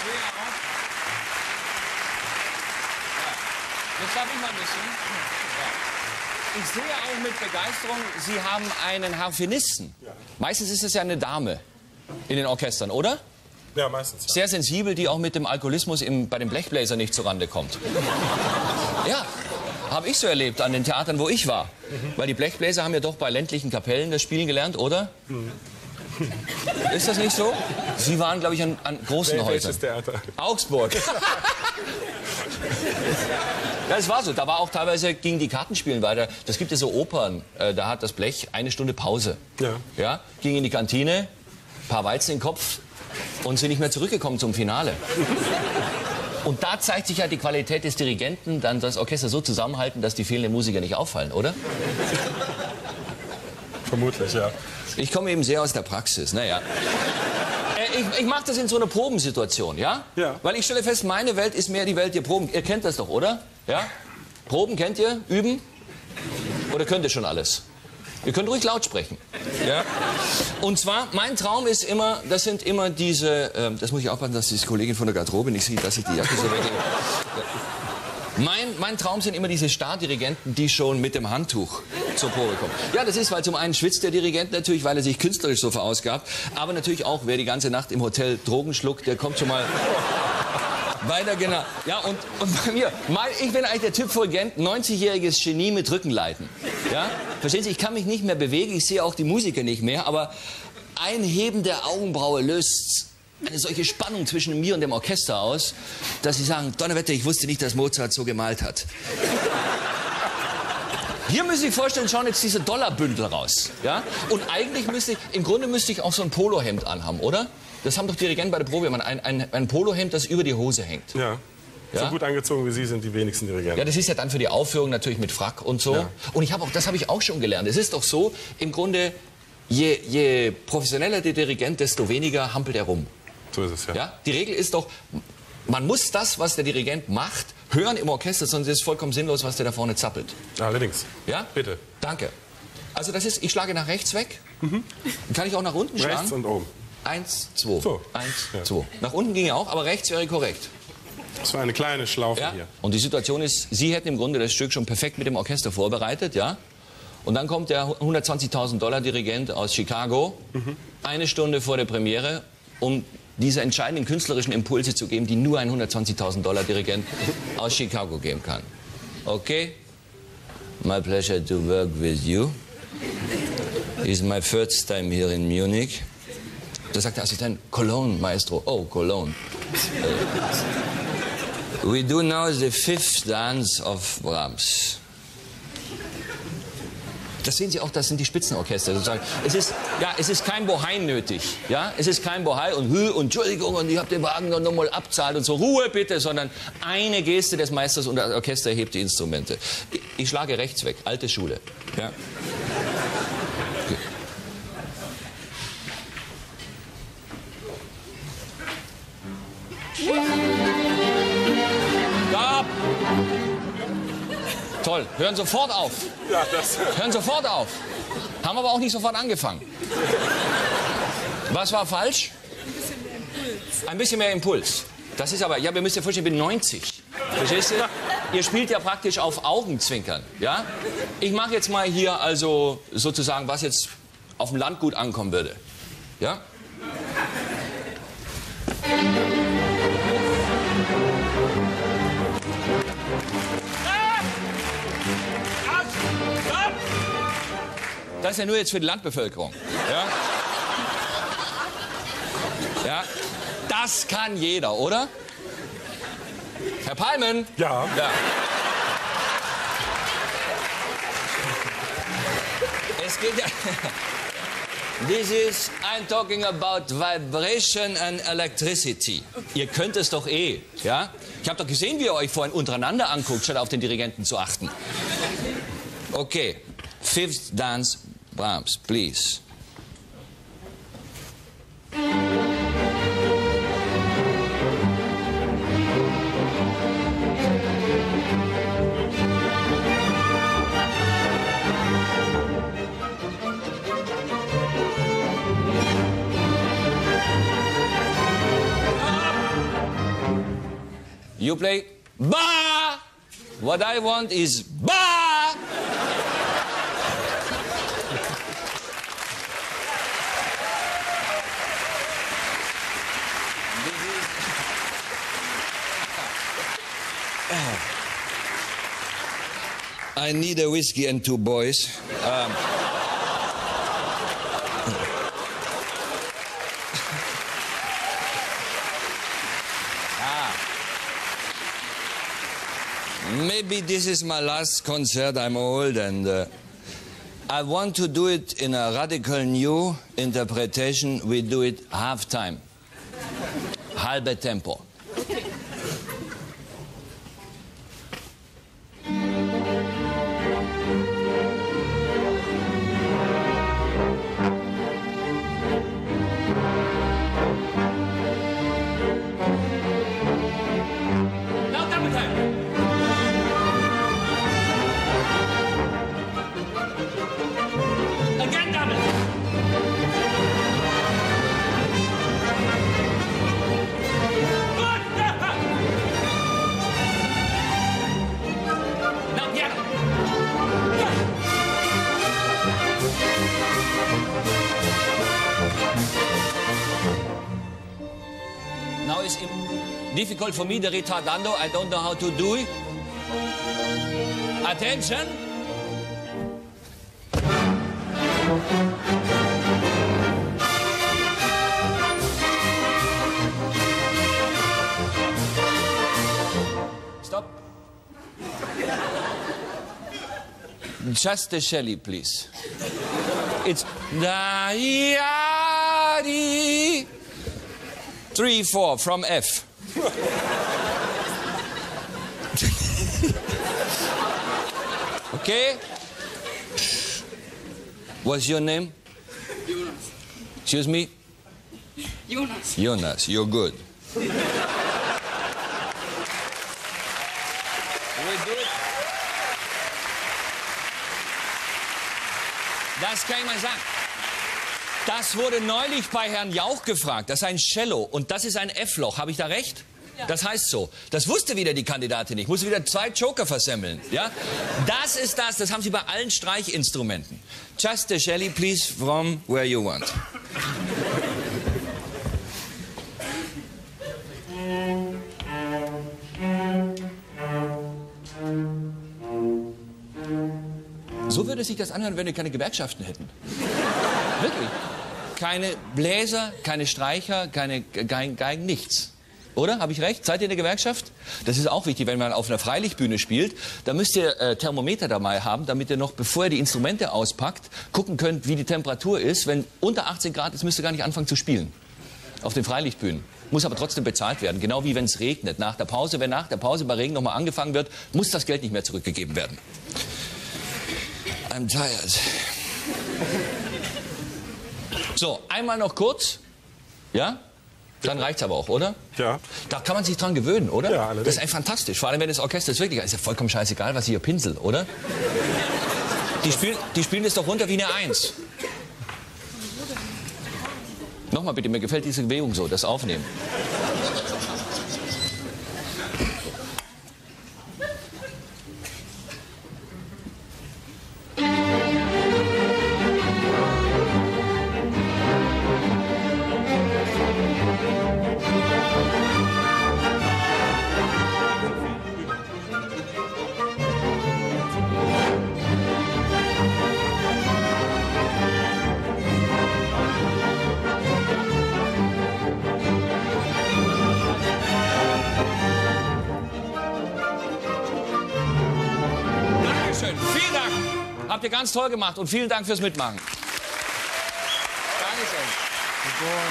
auch. Ja. Jetzt darf ich mal ein bisschen. Ja. Ich sehe auch mit Begeisterung, Sie haben einen Harfenisten. Meistens ist es ja eine Dame in den Orchestern, oder? Ja, meistens. Ja. Sehr sensibel, die auch mit dem Alkoholismus im, bei den Blechbläsern nicht zurande kommt. Ja, habe ich so erlebt an den Theatern, wo ich war. Weil die Blechbläser haben ja doch bei ländlichen Kapellen das Spielen gelernt, oder? Ist das nicht so? Sie waren, glaube ich, an, an großen Wel- Häusern. Welches Theater? Augsburg. Ja, es war so. Da war auch teilweise gingen die Kartenspielen weiter. Das gibt ja so Opern. Äh, da hat das Blech eine Stunde Pause. Ja. Ja, ging in die Kantine, paar Weizen in den Kopf und sind nicht mehr zurückgekommen zum Finale. Und da zeigt sich ja die Qualität des Dirigenten, dann das Orchester so zusammenhalten, dass die fehlenden Musiker nicht auffallen, oder? Vermutlich, ja. Ich komme eben sehr aus der Praxis, naja. Äh, Ich, ich mache das in so einer Probensituation, ja? Ja. Weil ich stelle fest, meine Welt ist mehr die Welt der Proben. Ihr kennt das doch, oder? Ja? Proben kennt ihr? Üben? Oder könnt ihr schon alles? Ihr könnt ruhig laut sprechen. Ja? Und zwar, mein Traum ist immer, das sind immer diese, ähm, das muss ich aufpassen, dass die Kollegin von der Garderobe nicht sieht, dass ich die Jacke so weglege. Mein, Traum sind immer diese Stardirigenten, die schon mit dem Handtuch zur Probe kommen. Ja, das ist, weil zum einen schwitzt der Dirigent natürlich, weil er sich künstlerisch so verausgabt, aber natürlich auch, wer die ganze Nacht im Hotel Drogen schluckt, der kommt schon mal weiter, genau. Ja, und, und bei mir, mein, ich bin eigentlich der Typ für Gent, 90-jähriges Genie mit Rückenleiten. Ja? Verstehen Sie, ich kann mich nicht mehr bewegen, ich sehe auch die Musiker nicht mehr, aber ein Heben der Augenbraue löst eine solche Spannung zwischen mir und dem Orchester aus, dass sie sagen, Donnerwetter, ich wusste nicht, dass Mozart so gemalt hat. Hier müssen Sie sich vorstellen, schauen jetzt diese Dollarbündel raus. Ja? Und eigentlich müsste ich, im Grunde müsste ich auch so ein Polohemd anhaben, oder? Das haben doch Dirigenten bei der Probe immer, ein, ein, ein Polohemd, das über die Hose hängt. Ja. Ja? So gut angezogen wie Sie sind die wenigsten Dirigenten. Ja, das ist ja dann für die Aufführung natürlich mit Frack und so. Ja. Und ich habe auch, das habe ich auch schon gelernt. Es ist doch so, im Grunde, je, je professioneller der Dirigent, desto weniger hampelt er rum. So ist es, ja. Ja? Die Regel ist doch, man muss das, was der Dirigent macht, hören im Orchester, sonst ist es vollkommen sinnlos, was der da vorne zappelt. Allerdings. Ja? Bitte. Danke. Also das ist, ich schlage nach rechts weg. Kann ich auch nach unten schlagen? Rechts und oben. Eins, zwei. So. Eins, Ja. zwei. Nach unten ginge auch, aber rechts wäre korrekt. Das war eine kleine Schlaufe Ja? hier. Und die Situation ist, Sie hätten im Grunde das Stück schon perfekt mit dem Orchester vorbereitet, ja? Und dann kommt der 120.000 Dollar Dirigent aus Chicago, eine Stunde vor der Premiere, um diese entscheidenden künstlerischen Impulse zu geben, die nur ein 120.000 Dollar Dirigent aus Chicago geben kann. Okay? My pleasure to work with you. It's my first time here in Munich. Da sagt der Assistent, Cologne, Maestro. Oh, Cologne. We do now the fifth dance of Brahms. Das sehen Sie auch, das sind die Spitzenorchester sozusagen. Es ist, ja, es ist kein Bohai nötig. Ja? Es ist kein Bohai und Hü und Entschuldigung und ich habe den Wagen noch mal abzahlt und so. Ruhe bitte, sondern eine Geste des Meisters und das Orchester hebt die Instrumente. Ich, ich schlage rechts weg, alte Schule. Ja? Okay. Toll, hören sofort auf. Ja, das. Hören sofort auf. Haben aber auch nicht sofort angefangen. Was war falsch? Ein bisschen mehr Impuls. Das ist aber, ja, wir müssen ja vorstellen, ich bin 90. Verstehst du? Ihr spielt ja praktisch auf Augenzwinkern, ja? Ich mache jetzt mal hier also sozusagen, was jetzt auf dem Land gut ankommen würde. Ja? Das ist ja nur jetzt für die Landbevölkerung. Ja? Ja? Das kann jeder, oder? Herr Palmen? Ja. Ja. Es geht ja. This is, I'm talking about vibration and electricity. Ihr könnt es doch eh, ja? Ich habe doch gesehen, wie ihr euch vorhin untereinander anguckt, statt auf den Dirigenten zu achten. Okay, fifth dance, Brahms, please. You play ba. What I want is ba. I need a whiskey and two boys. Um, Maybe this is my last concert. I'm old and uh, I want to do it in a radical new interpretation. We do it half time. Halbe Tempo. Difficult for me, the retardando. I don't know how to do it. Attention. Stop. Just the Shelley, please. It's. Three, four from F. okay? What's your name? Jonas. Excuse me? Jonas. Jonas, you're good. we do it. Das kann ich mal sagen. Das wurde neulich bei Herrn Jauch gefragt. Das ist ein Cello und das ist ein F-Loch. Habe ich da recht? Das heißt so. Das wusste wieder die Kandidatin nicht. Muss wieder zwei Joker versemmeln. Ja? Das ist das. Das haben sie bei allen Streichinstrumenten. Just a Shelley, please, from where you want. So würde sich das anhören, wenn wir keine Gewerkschaften hätten. Wirklich. Keine Bläser, keine Streicher, keine Geigen, nichts. Oder? Habe ich recht? Seid ihr in der Gewerkschaft? Das ist auch wichtig, wenn man auf einer Freilichtbühne spielt. Da müsst ihr äh, Thermometer dabei haben, damit ihr noch, bevor ihr die Instrumente auspackt, gucken könnt, wie die Temperatur ist. Wenn unter 18 Grad ist, müsst ihr gar nicht anfangen zu spielen. Auf den Freilichtbühnen. Muss aber trotzdem bezahlt werden. Genau wie wenn es regnet. Nach der Pause, wenn nach der Pause bei Regen nochmal angefangen wird, muss das Geld nicht mehr zurückgegeben werden. I'm tired. So, einmal noch kurz. Ja? Dann reicht's aber auch, oder? Ja. Da kann man sich dran gewöhnen, oder? Ja, allerdings. Das ist echt fantastisch. Vor allem, wenn das Orchester ist wirklich, ist ja vollkommen scheißegal, was ich hier pinsel, oder? Die spielen, die spielen das doch runter wie eine Eins. Nochmal bitte, mir gefällt diese Bewegung so, das Aufnehmen. Habt ihr ganz toll gemacht und vielen Dank fürs Mitmachen. Dankeschön.